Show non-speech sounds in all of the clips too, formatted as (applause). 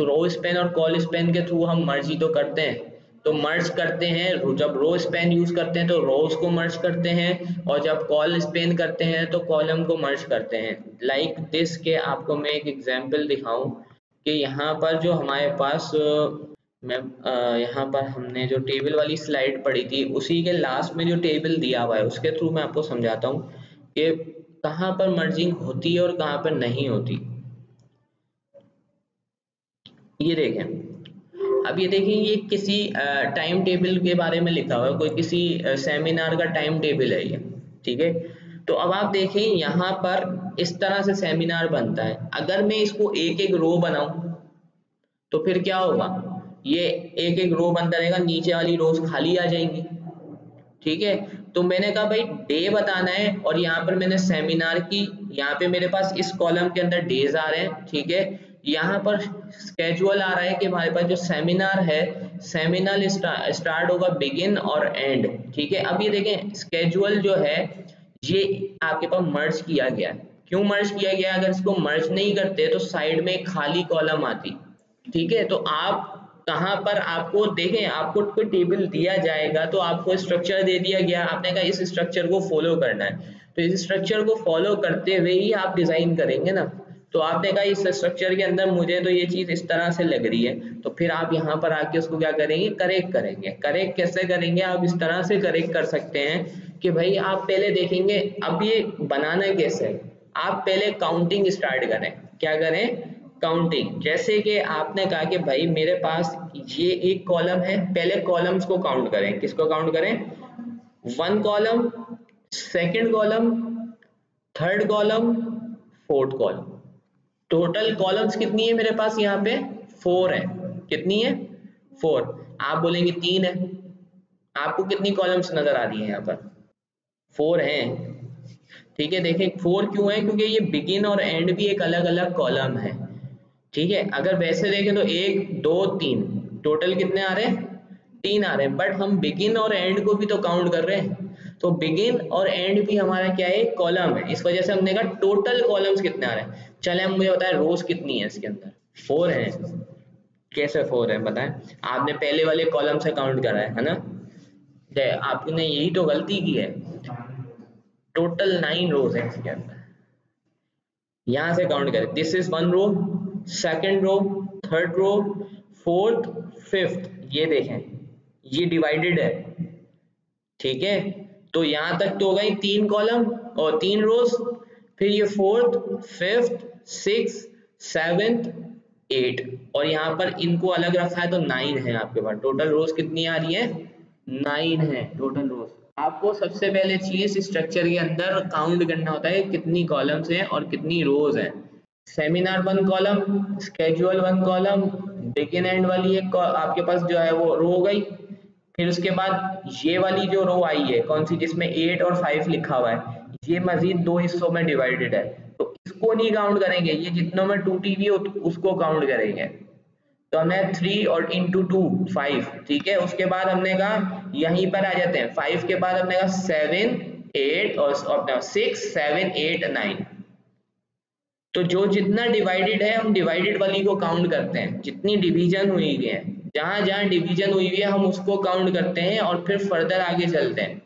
तो रो स्पेन और call Spain के थ्रू हम मर्ज ही तो करते हैं। तो मर्ज करते हैं जब रो स्पेन यूज़ करते हैं तो रोज को मर्ज करते हैं और जब कॉल स्पेन करते हैं तो कॉलम को मर्ज करते हैं। लाइक like दिस के आपको मैं एक एग्जांपल दिखाऊँ कि यहाँ पर जो हमारे पास, मैं यहाँ पर हमने जो टेबल वाली स्लाइड पढ़ी थी, उसी के लास्ट में जो टेबल दिया हुआ है, उसके थ्रू मैं आपको समझाता हूँ कि कहाँ पर मर्जिंग होती है और कहाँ पर नहीं होती। ये देखें। अब ये देखें ये किसी टाइम टेबल के बारे में लिखा हुआ है, कोई किसी सेमिनार का टाइम टेबल है ये, ठीक है? तो अब आप देखें यहाँ पर इस तरह से सेमिनार बनता है। अगर मैं इसको एक एक रो बनाऊँ तो फिर क्या होगा? ये एक एक रो बनता रहेगा, नीचे वाली रोज खाली आ जाएँगी, ठीक है? तो मैंने कहा, भाई डे बताना है और यहाँ पर मैंने सेमिनार की, यहाँ पे मेरे पास इस कॉलम के अंदर डेज़ आ रहे हैं, ठीक है? यहाँ पर स्केजुअल आ रहा है कि हमारे पास जो सेमिनार है सेमिनार स्टार्ट होगा बिगिन और एंड ठीक है? अब ये देखें स्केजुअल जो है, ये आपके पास मर्ज किया गया क्यों मर्ज किया गया अगर इसको मर्ज नहीं करते तो साइड में खाली कॉलम आती, ठीक है? तो आप कहाँ पर आपको देखें, आपको कोई टेबल दिया जाएगा तो आपको स्ट्रक्चर दे दिया गया। आपने कहा, इस स्ट्रक्चर को फॉलो करना है। तो इस स्ट्रक्चर को फॉलो करते हुए ही आप डिज़ाइन करेंगे ना। तो आपने कहा इस स्ट्रक्चर के अंदर मुझे तो ये चीज़ इस तरह से लग रही है। तो फिर आप यहाँ पर आके उसको क्या करेंगे? करेक्ट करेंगे। करेक्ट कैसे करेंगे? आप इस तरह से करेक्ट कर सकते हैं कि भाई, आप पहले देखेंगे, अब ये बनाना कैसे है? आप पहले काउंटिंग स्टार्ट करें। क्या करें? काउंटिंग जैसे कि आपने कहा कि भाई, मेरे पास ये एक कॉलम है, पहले कॉलम्स को काउंट करें। किसको काउंट करें? One column second column third column fourth column total columns कितनी है मेरे पास यहाँ पे? फोर है। कितनी है? फोर आप बोलेंगे तीन है। आपको कितनी कॉलम्स नज़र आ रही है यहाँ पर? फोर है। ठीक है, देखें फोर क्यों है? क्योंकि ये बिगिन और एंड भी एक अलग अलग कॉलम है। ठीक है, अगर वैसे देखें तो एक, दो, तीन। टोटल कितने आ रहे हैं? तीन आ रहे हैं। बट हम बिगिन और एंड को भी तो काउंट कर रहे हैं। तो बिगिन और एंड भी हमारा क्या है? कॉलम है। इस वजह से हमने कहा टोटल कॉलम्स कितने आ रहे हैं? चले, हम मुझे बताए रोज कितनी है इसके अंदर। फोर है। कैसे फोर है? बताएँ। आपने पहले वाले कॉलम से काउंट करा है ना? आपने यही तो गलती की है। टोटल नाइन रोज है इसके अंदर। यहाँ से काउंट करें। This is one row second row third row fourth fifth ये देखें। ये डिवाइडेड है। ठीक है? तो यहाँ तक तो हो गई तीन कॉलम और तीन रोज, फिर ये fourth, fifth, six seventh eight. और यहाँ पर इनको अलग रखा है तो नाइन है आपके पास। टोटल रोज कितनी आ रही है? नाइन है टोटल रोज आपको सबसे पहले चीज़ स्ट्रक्चर के अंदर काउंट करना होता है कितनी कॉलम्स हैं और कितनी रोज हैं। Seminar one column schedule one column begin end वाली एक आपके पास जो है वो रो गई। फिर उसके बाद ये वाली जो रो आई है, कौन सी जिसमें एट और फाइव लिखा हुआ है, ये मजीद दो हिस्सों में डिवाइडेड है। तो इसको नहीं काउंट करेंगे, ये जितनों में टू टीवी हो उसको काउंट करेंगे। तो हमने थ्री और इंटू टू फाइव ठीक है? उसके बाद हमने कहा, यहीं पर आ जाते हैं। फाइव के बाद हमने कहा सेवन एट और सिक्स सेवन एट नाइन तो जो जितना डिवाइडेड है, हम डिवाइडेड वाली को काउंट करते हैं। जितनी डिवीज़न हुई है जहाँ जहाँ डिवीज़न हुई है, हम उसको काउंट करते हैं और फिर फर्दर आगे चलते हैं।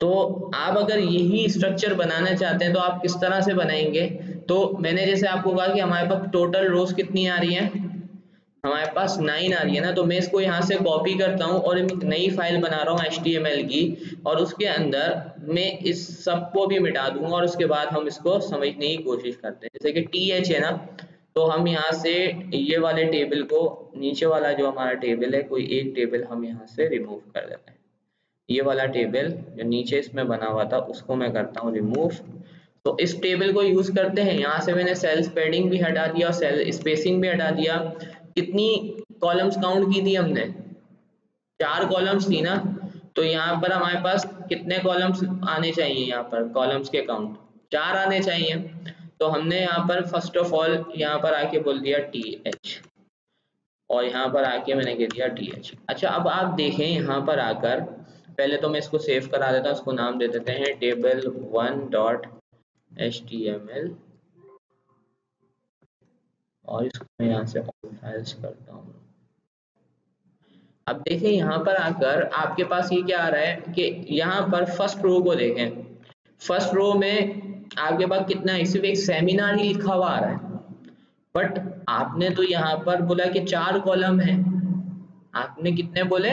तो आप अगर यही स्ट्रक्चर बनाना चाहते हैं तो आप किस तरह से बनाएँगे? तो मैंने जैसे आपको कहा कि हमारे पास टोटल रोज कितनी आ रही है? हमारे पास नाइन आ रही है ना तो मैं इसको यहाँ से कॉपी करता हूँ और एक नई फ़ाइल बना रहा हूँ एच की और उसके अंदर मैं इस सबको भी मिटा दूँगा और उसके बाद हम इसको समझने की कोशिश करते हैं। जैसे कि टी एच है ना तो हम यहाँ से ये वाले टेबल को नीचे वाला जो हमारा टेबल है, कोई एक टेबल हम यहाँ से रिमूव कर देते हैं। ये वाला टेबल जो नीचे इसमें बना हुआ था, उसको मैं करता हूँ रिमूव तो इस टेबल को यूज़ करते हैं। यहाँ से मैंने सेल्स पैडिंग भी हटा दिया और सेल स्पेसिंग भी हटा दिया। कितनी कॉलम्स काउंट की थी हमने? चार कॉलम्स थी ना? तो यहाँ पर हमारे पास कितने कॉलम्स आने चाहिए यहाँ पर? कॉलम्स के काउंट चार आने चाहिए। तो हमने यहाँ पर फ़र्स्ट ऑफ़ ऑल यहाँ पर आके बोल दिया टी एच और यहाँ पर आके मैंने कह दिया टी एच अच्छा अब आप देखें यहाँ पर आकर, पहले तो मैं इसको सेव करा देता हूँ उसको नाम दे देते हैं table one dot H T M L और इसको मैं यहाँ से फाइल्स करता हूँ। अब देखें यहाँ पर आकर आपके पास ये क्या आ रहा है कि यहाँ पर फ़र्स्ट रो को देखें। फ़र्स्ट रो में आपके पास कितना है? सिर्फ़ एक सेमिनार ही लिखा हुआ आ रहा है। बट आपने तो यहाँ पर बोला कि चार कॉलम है। आपने कितने बोले?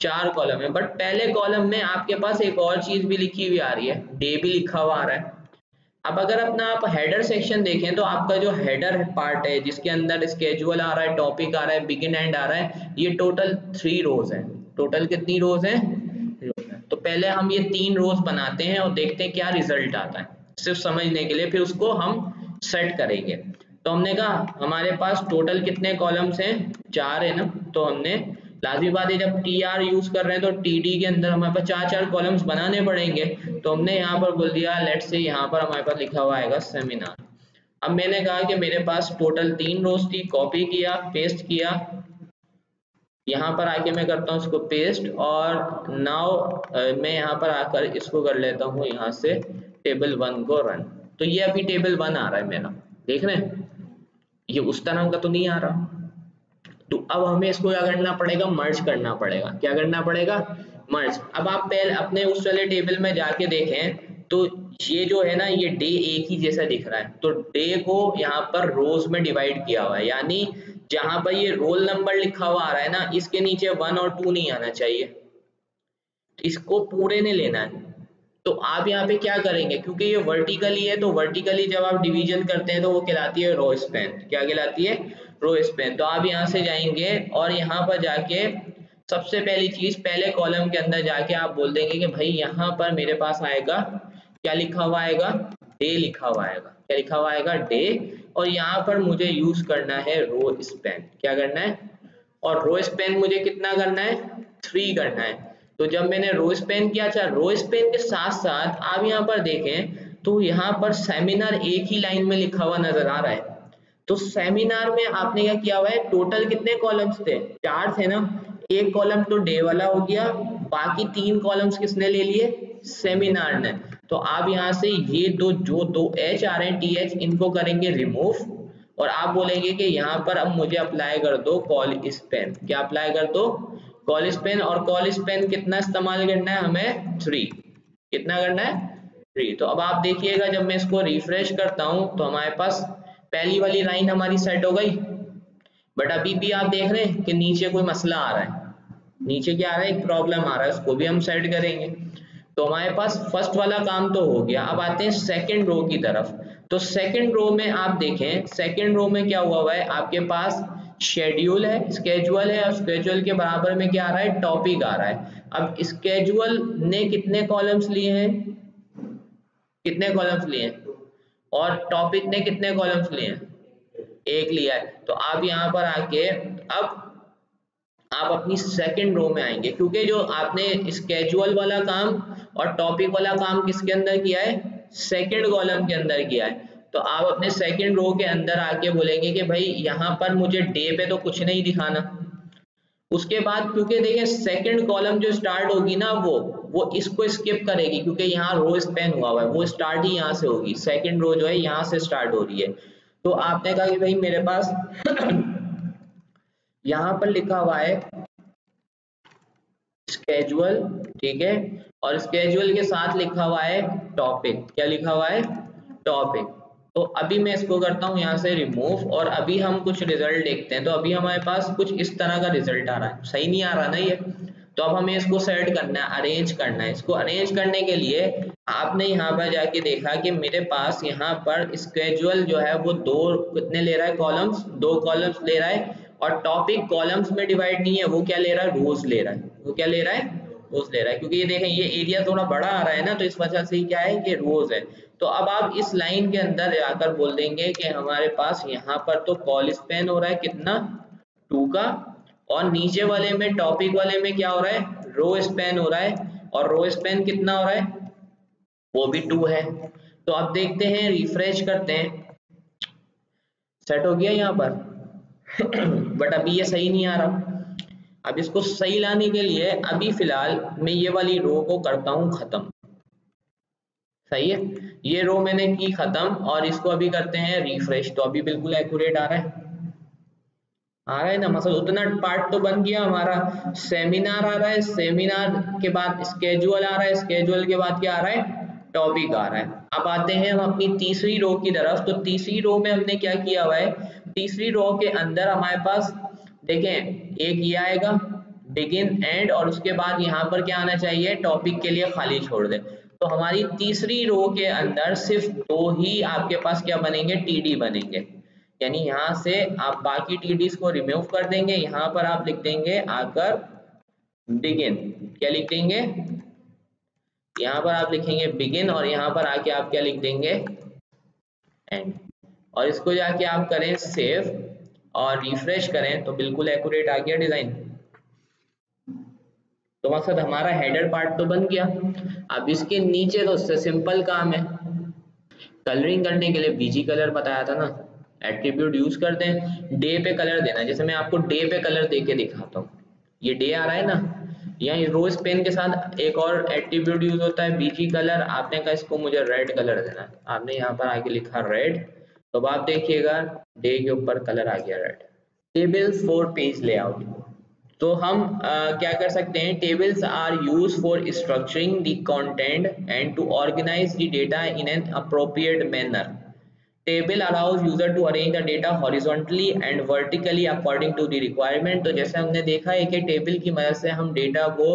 चार कॉलम है। बट पहले कॉलम में आपके पास एक और चीज़ भी लिखी हुई आ रही है। डे भी लिखा हुआ आ रहा है। अब अगर अपना आप हेडर सेक्शन देखें तो आपका जो हेडर पार्ट है, जिसके अंदर स्केजुअल आ रहा है टॉपिक आ रहा है बिगिन एंड आ रहा है, ये टोटल थ्री रोज है। टोटल कितनी रोज है? तो पहले हम ये तीन रोज बनाते हैं और देखते हैं क्या रिज़ल्ट आता है। सिर्फ़ समझने के लिए, फिर उसको हम सेट करेंगे। तो हमने कहा, हमारे पास टोटल कितने कॉलम्स हैं? चार है ना? तो हमने लाजमी बात है, जब टी आर यूज़ कर रहे हैं तो टी डी के अंदर हमारे पास चार चार कॉलम्स बनाने पड़ेंगे। तो हमने यहाँ पर बोल दिया लेट से यहाँ पर हमारे पास लिखा हुआ आएगा सेमिनार अब मैंने कहा कि मेरे पास टोटल तीन रोज थी कॉपी किया पेस्ट किया। यहाँ पर आके मैं करता हूँ इसको पेस्ट और नाउ मैं यहाँ पर आकर इसको कर लेता हूँ यहाँ से टेबल वन को रन तो ये अभी टेबल वन आ रहा है मेरा देख रहे हैं? ये उस तरह का तो नहीं आ रहा। तो अब हमें इसको क्या करना पड़ेगा? मर्ज करना पड़ेगा। क्या करना पड़ेगा? मर्ज अब आप पहले अपने उस वाले टेबल में जाके देखें तो ये जो है ना, ये डे एक ही जैसा दिख रहा है। तो डे को यहाँ पर रोज में डिवाइड किया हुआ है। यानी जहाँ पर ये रोल नंबर लिखा हुआ आ रहा है ना, इसके नीचे वन और टू नहीं आना चाहिए। इसको पूरे ने लेना है। तो आप यहाँ पे क्या करेंगे? क्योंकि ये वर्टिकली है तो वर्टिकली जब आप डिवीज़न करते हैं तो वो कहलाती है रो स्पेन क्या कहलाती है? रो स्पेन तो आप यहाँ से जाएँगे और यहाँ पर जाके सबसे पहली चीज़, पहले कॉलम के अंदर जाके आप बोल देंगे कि भाई यहाँ पर मेरे पास आएगा, क्या लिखा हुआ आएगा? डे लिखा हुआ आएगा। क्या लिखा हुआ आएगा? डे और यहाँ पर मुझे यूज़ करना है रो स्पेन क्या करना है? और रो स्पेन मुझे कितना करना है? थ्री करना है। तो जब मैंने रो स्पेन किया अच्छा रो स्पेन के साथ साथ आप यहाँ पर देखें तो यहाँ पर सेमिनार एक ही लाइन में लिखा हुआ नज़र आ रहा है। तो सेमिनार में आपने क्या किया हुआ है, टोटल कितने कॉलम्स थे? चार थे ना। एक कॉलम तो डे वाला हो गया, बाकी तीन कॉलम्स किसने ले लिए? सेमिनार ने। तो आप यहाँ से ये दो, जो दो एच आ रहे हैं टी एच इनको करेंगे रिमूव और आप बोलेंगे कि यहाँ पर अब मुझे अप्लाई कर दो कॉल स्पेन क्या अप्लाई कर दो? कॉल स्पेन और कॉल स्पेन कितना इस्तेमाल करना है हमें? थ्री कितना करना है? थ्री तो अब आप देखिएगा, जब मैं इसको रिफ्रेश करता हूँ तो हमारे पास पहली वाली लाइन हमारी सेट हो गई। बट अभी भी आप देख रहे हैं कि नीचे कोई मसला आ रहा है। नीचे क्या आ रहा है? एक प्रॉब्लम आ रहा है, उसको भी हम सेट करेंगे। तो हमारे पास फ़र्स्ट वाला काम तो हो गया। अब आते हैं सेकेंड रो की तरफ़। तो सेकेंड रो में आप देखें सेकेंड रो में क्या हुआ हुआ है? आपके पास शेड्यूल है स्केजुअल है, और स्केजुअल के बराबर में क्या आ रहा है? टॉपिक आ रहा है। अब स्केजुअल ने कितने कॉलम्स लिए हैं? कितने कॉलम्स लिए हैं? और टॉपिक ने कितने कॉलम्स लिए हैं? एक लिया है। तो आप यहाँ पर आके, अब आप अपनी सेकंड रो में आएँगे। क्योंकि जो आपने स्केजुअल वाला काम और टॉपिक वाला काम किसके अंदर किया है? सेकंड कॉलम के अंदर किया है। तो आप अपने सेकंड रो के अंदर आके बोलेंगे कि भाई, यहाँ पर मुझे डे पे तो कुछ नहीं दिखाना। उसके बाद क्योंकि देखिए सेकंड कॉलम जो स्टार्ट होगी ना वो वो इसको स्किप करेगी क्योंकि यहाँ रो स्पेन हुआ हुआ है। वो स्टार्ट ही यहाँ से होगी। सेकंड रो जो है, यहाँ से स्टार्ट हो रही है। तो आपने कहा कि भाई, मेरे पास (coughs) यहाँ पर लिखा हुआ है स्केजुअल ठीक है? और स्केजुअल के साथ लिखा हुआ है टॉपिक क्या लिखा हुआ है? टॉपिक तो अभी मैं इसको करता हूँ यहाँ से रिमूव और अभी हम कुछ रिज़ल्ट देखते हैं। तो अभी हमारे पास कुछ इस तरह का रिज़ल्ट आ रहा है। सही नहीं आ रहा ना ये? तो अब हमें इसको सेट करना है अरेंज करना है। इसको अरेंज करने के लिए आपने यहाँ पर जाके देखा कि मेरे पास यहाँ पर स्केजुअल जो है वो दो कितने ले रहा है कॉलम्स दो कॉलम्स ले रहा है और टॉपिक कॉलम्स में डिवाइड नहीं है, वो क्या ले रहा है? रोज ले रहा है। वो क्या ले रहा है? रोज ले रहा है। क्योंकि ये देखें, ये एरिया थोड़ा बड़ा आ रहा है ना तो इस वजह से क्या है कि रोज है। तो अब आप इस लाइन के अंदर जाकर बोल देंगे कि हमारे पास यहाँ पर तो कॉल स्पेन हो रहा है, कितना? टू का। और नीचे वाले में टॉपिक वाले में क्या हो रहा है? रो स्पेन हो रहा है। और रो स्पेन कितना हो रहा है? वो भी टू है। तो अब देखते हैं रिफ्रेश करते हैं। सेट हो गया यहाँ पर। (clears throat) बट अभी ये सही नहीं आ रहा। अब इसको सही लाने के लिए अभी फ़िलहाल मैं ये वाली रो को करता हूँ खत्म। सही है? ये रो मैंने की खत्म और इसको अभी करते हैं रिफ्रेश तो अभी बिल्कुल एक्यूरेट आ रहा है। आ रहा है ना? मतलब उतना पार्ट तो बन गया हमारा। सेमिनार आ रहा है। सेमिनार के बाद स्केजुअल आ रहा है। स्केजुअल के बाद क्या आ रहा है? टॉपिक आ रहा है। अब आते हैं हम अपनी तीसरी रो की तरफ़। तो तीसरी रो में हमने क्या किया हुआ है? तीसरी रो के अंदर हमारे पास, देखें, एक ये आएगा बिगिन एंड और उसके बाद यहाँ पर क्या आना चाहिए? टॉपिक के लिए खाली छोड़ दे। तो हमारी तीसरी रो के अंदर सिर्फ़ दो ही आपके पास क्या बनेंगे? टीडी बनेंगे। यानी यहाँ से आप बाकी टीडीज को रिमूव कर देंगे। यहाँ पर आप लिख देंगे आकर बिगिन क्या लिख देंगे? यहाँ पर आप लिखेंगे बिगिन और यहाँ पर आके आप क्या लिख देंगे? एंड और इसको जाके आप करें सेव और रिफ्रेश करें तो बिल्कुल एक्यूरेट आ गया डिज़ाइन तो मकसद हमारा हेडर पार्ट तो बन गया। अब इसके नीचे तो उससे सिंपल काम है। कलरिंग करने के लिए बीजी कलर बताया था ना। एट्रीब्यूट यूज़ करते हैं। डे पे कलर देना। जैसे मैं आपको डे पे कलर दे के दिखाता हूँ। ये डे आ रहा है ना? यहाँ रोज पेन के साथ एक और एट्रीब्यूट यूज़ होता है। बीजी कलर आपने कहा इसको मुझे रेड कलर देना आपने यहाँ पर आके लिखा रेड तो आप देखिएगा डे के ऊपर कलर आ गया red table for page layout तो हम आ, क्या कर सकते हैं? Tables are use for structuring the content and to organise the data in an appropriate manner table allows user to arrange the data horizontally and vertically according to the requirement तो जैसे हमने देखा है कि टेबल की मदद से हम डेटा को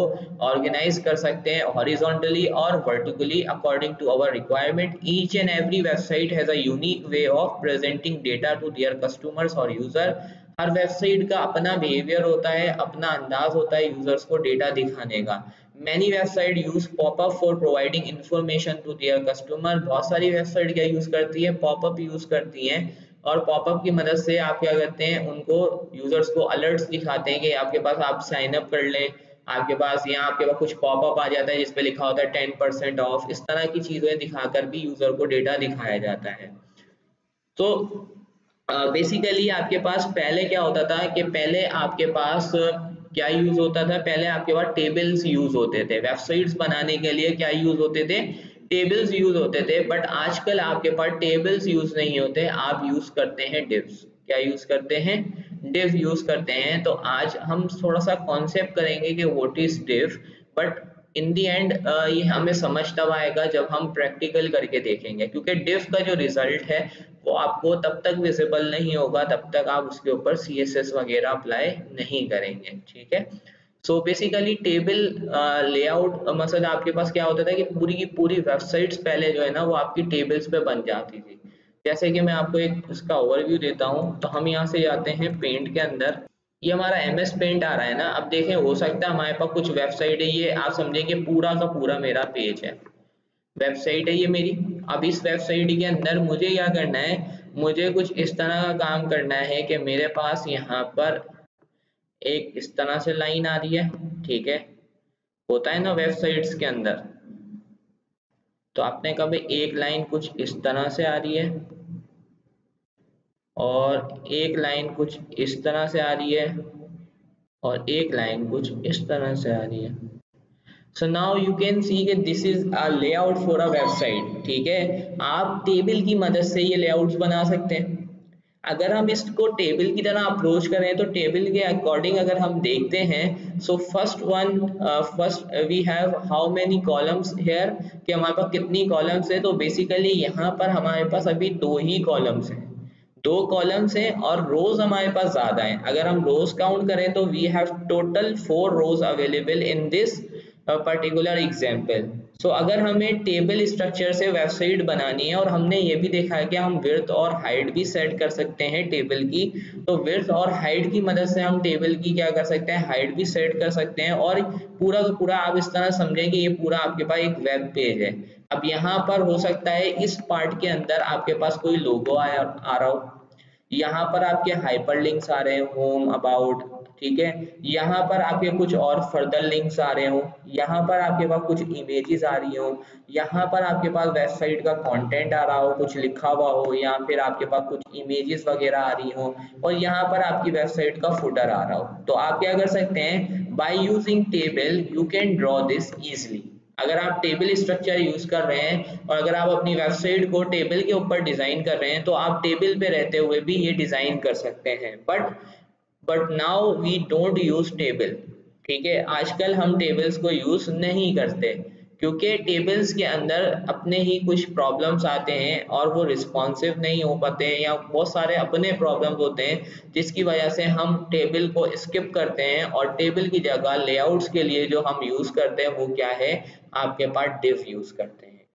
ऑर्गेनाइज कर सकते हैं हॉरिजॉन्टली और vertically according to our requirement each and every website has a unique way of presenting data to their customers और यूज़र हर वेबसाइट का अपना बिहेवियर होता है, अपना अंदाज होता है यूज़र्स को डेटा दिखाने का। Many website use pop-up for providing information to their customer. बहुत सारी वेबसाइट क्या यूज़ करती है? पॉपअप यूज़ करती हैं और पॉपअप की मदद से आप क्या करते हैं? उनको यूज़र्स को अलर्ट्स दिखाते हैं कि आपके पास आप साइन अप कर लें। आपके पास यहाँ आपके पास कुछ पॉपअप आ जाता है जिसपे लिखा होता है टेन परसेंट ऑफ़ इस तरह की चीज़ें दिखाकर भी यूज़र को डेटा दिखाया जाता है। तो बेसिकली uh, आपके पास पहले क्या होता था कि पहले आपके पास क्या यूज़ होता था? पहले आपके पास टेबल्स यूज़ होते थे। वेबसाइट्स बनाने के लिए क्या यूज़ होते थे? टेबल्स यूज़ होते थे। बट आजकल आपके पास टेबल्स यूज़ नहीं होते। आप यूज़ करते हैं डिव्स क्या यूज़ करते हैं? डिव यूज़ करते हैं। तो आज हम थोड़ा सा कॉन्सेप्ट करेंगे कि what is div but in the end ये हमें समझ तब आएगा जब हम प्रैक्टिकल करके देखेंगे। क्योंकि डिफ का जो रिज़ल्ट है वो आपको तब तक विजिबल नहीं होगा, तब तक आप उसके ऊपर सी एस एस वगैरह अप्लाई नहीं करेंगे, ठीक है? सो बेसिकली टेबल लेआउट मसला आपके पास क्या होता था कि पूरी की पूरी वेबसाइट्स पहले जो है ना, वो आपकी टेबल्स पे बन जाती थी। जैसे कि मैं आपको एक इसका ओवरव्यू देता हूँ तो हम यहाँ से जाते हैं पेंट के अंदर। ये हमारा एम एस पेंट आ रहा है ना, अब देखें, हो सकता है हमारे पास कुछ वेबसाइट है, ये आप समझेंगे पूरा का पूरा मेरा पेज है। वेबसाइट है ये मेरी। अब इस वेबसाइट के अंदर मुझे क्या करना है? मुझे कुछ इस तरह का काम करना है कि मेरे पास यहाँ पर एक इस तरह से लाइन आ रही है, ठीक है? होता है ना वेबसाइट्स के अंदर। तो आपने कभी एक लाइन कुछ इस तरह से आ रही है? और एक लाइन कुछ इस तरह से आ रही है? और एक लाइन कुछ इस तरह से आ रही है। So now you can see कि this is a layout for a website ठीक है? आप टेबल की मदद से ये लेआउट्स बना सकते हैं। अगर हम इसको टेबल की तरह अप्रोच करें तो टेबल के अकॉर्डिंग अगर हम देखते हैं so first one first we have how many columns here कि हमारे पास कितनी कॉलम्स है? तो बेसिकली यहाँ पर हमारे पास अभी दो ही कॉलम्स हैं। दो कॉलम्स हैं और रोज हमारे पास ज़्यादा हैं। अगर हम रोज काउंट करें तो we have total four rows available in this particular example so अगर हमें टेबल स्ट्रक्चर से वेबसाइट बनानी है और हमने ये भी देखा है कि हम विर्थ और हाइट भी सेट कर सकते हैं टेबल की तो विर्थ और हाइट की मदद से हम टेबल की क्या कर सकते हैं? हाइट भी सेट कर सकते हैं और पूरा का पूरा आप इस तरह समझें कि ये पूरा आपके पास एक वेब पेज है। अब यहाँ पर हो सकता है इस पार्ट के अंदर आपके पास कोई लोगो आया आ रहा हो। यहाँ पर आपके हाइपर लिंक्स आ रहे हैं होम अबाउट ठीक है? यहाँ पर आपके कुछ और फर्दर लिंक्स आ रहे हो, यहाँ पर आपके पास कुछ इमेजेस आ रही हो, यहाँ पर आपके पास वेबसाइट का कंटेंट आ रहा हो, कुछ लिखा हुआ हो, या फिर आपके पास कुछ इमेजेस वगैरह आ रही हो, और यहाँ पर आपकी वेबसाइट का फुटर आ रहा हो। तो आप क्या कर सकते हैं? By using table you can draw this easily अगर आप टेबल स्ट्रक्चर यूज़ कर रहे हैं और अगर आप अपनी वेबसाइट को टेबल के ऊपर डिज़ाइन कर रहे हैं तो आप टेबल पे रहते हुए भी ये डिज़ाइन कर सकते हैं। But but now we don't use table ठीक है? आजकल हम टेबल्स को यूज़ नहीं करते। क्योंकि टेबल्स के अंदर अपने ही कुछ प्रॉब्लम्स आते हैं और वो रिस्पॉन्सिव नहीं हो पाते हैं या बहुत सारे अपने प्रॉब्लम होते हैं, जिसकी वजह से हम टेबल को स्किप करते हैं और टेबल की जगह लेआउट्स के लिए जो हम यूज़ करते हैं, वो क्या है? आपके पास डिव यूज़ करते हैं।